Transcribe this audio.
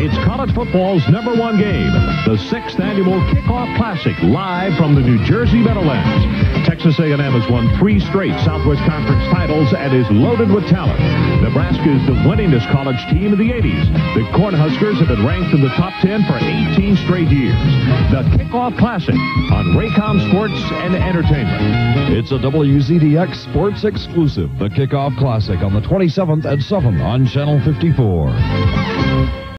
It's college football's number one game, the sixth annual Kickoff Classic, live from the New Jersey Meadowlands. Texas A&M has won three straight Southwest Conference titles and is loaded with talent. Nebraska is the winningest college team in the 80s. The Cornhuskers have been ranked in the top 10 for 18 straight years. The Kickoff Classic on Raycom Sports and Entertainment. It's a WZDX Sports exclusive, the Kickoff Classic on the 27th at 7 on Channel 54.